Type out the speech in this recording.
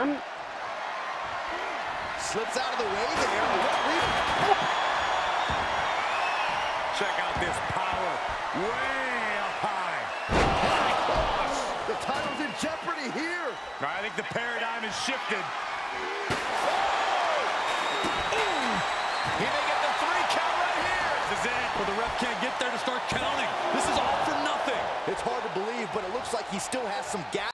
I'm... Slips out of the way there. Oh. Check out this power. Way up high. Oh the title's in jeopardy here. I think the paradigm has shifted. Oh. He may get the three count right here. This is it. But the ref can't get there to start counting. This is all for nothing. It's hard to believe, but it looks like he still has some gas.